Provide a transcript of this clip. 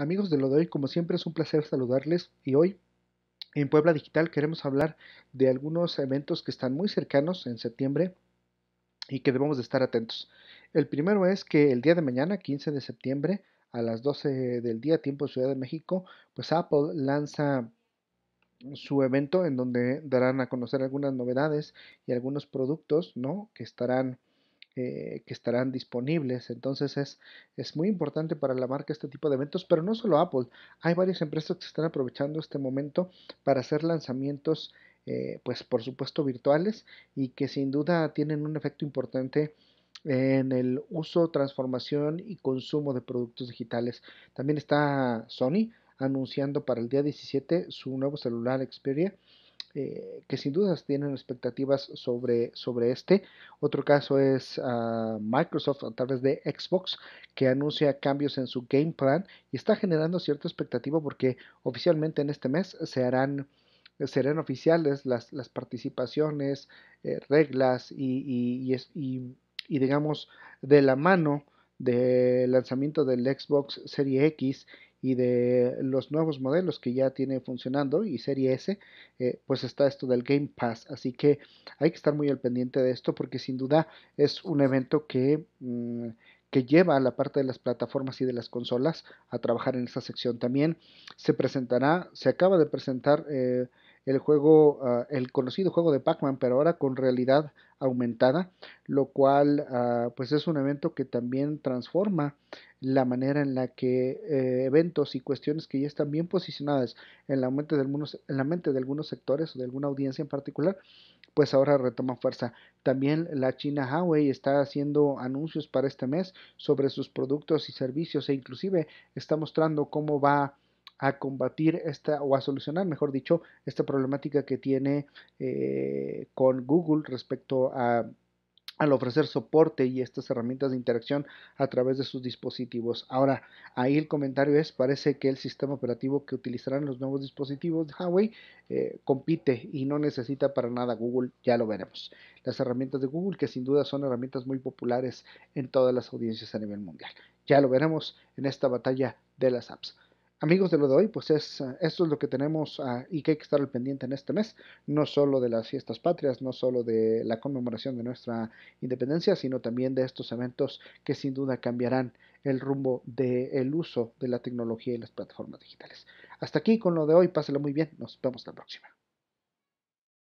Amigos de lo de hoy, como siempre es un placer saludarles y hoy en Puebla Digital queremos hablar de algunos eventos que están muy cercanos en septiembre y que debemos de estar atentos. El primero es que el día de mañana, 15 de septiembre, a las 12 del día, tiempo Ciudad de México, pues Apple lanza su evento en donde darán a conocer algunas novedades y algunos productos, ¿no? Que estarán que estarán disponibles. Entonces es, es muy importante para la marca este tipo de eventos, pero no solo Apple. Hay varias empresas que están aprovechando este momento para hacer lanzamientos, eh, pues por supuesto virtuales y que sin duda tienen un efecto importante en el uso, transformación y consumo de productos digitales. También está Sony anunciando para el día 17 su nuevo celular Xperia eh, que sin dudas tienen expectativas sobre, sobre este. Otro caso es uh, Microsoft a través de Xbox, que anuncia cambios en su game plan y está generando cierta expectativa porque oficialmente en este mes se harán serán oficiales las, las participaciones, eh, reglas y, y, y, y digamos de la mano del lanzamiento del Xbox Serie X y de los nuevos modelos que ya tiene funcionando y serie S, eh, pues está esto del Game Pass. Así que hay que estar muy al pendiente de esto porque sin duda es un evento que, mm, que lleva a la parte de las plataformas y de las consolas a trabajar en esta sección. También se presentará, se acaba de presentar eh, el juego, uh, el conocido juego de Pac-Man, pero ahora con realidad aumentada, lo cual uh, pues es un evento que también transforma la manera en la que eh, eventos y cuestiones que ya están bien posicionadas en la, mente de algunos, en la mente de algunos sectores o de alguna audiencia en particular, pues ahora retoma fuerza. También la China Huawei está haciendo anuncios para este mes sobre sus productos y servicios e inclusive está mostrando cómo va a combatir esta o a solucionar, mejor dicho, esta problemática que tiene eh, con Google respecto a al ofrecer soporte y estas herramientas de interacción a través de sus dispositivos. Ahora, ahí el comentario es, parece que el sistema operativo que utilizarán los nuevos dispositivos de Huawei eh, compite y no necesita para nada Google, ya lo veremos. Las herramientas de Google, que sin duda son herramientas muy populares en todas las audiencias a nivel mundial. Ya lo veremos en esta batalla de las apps. Amigos de lo de hoy, pues es, esto es lo que tenemos uh, y que hay que estar al pendiente en este mes, no solo de las fiestas patrias, no solo de la conmemoración de nuestra independencia, sino también de estos eventos que sin duda cambiarán el rumbo del uso de la tecnología y las plataformas digitales. Hasta aquí con lo de hoy, páselo muy bien, nos vemos la próxima.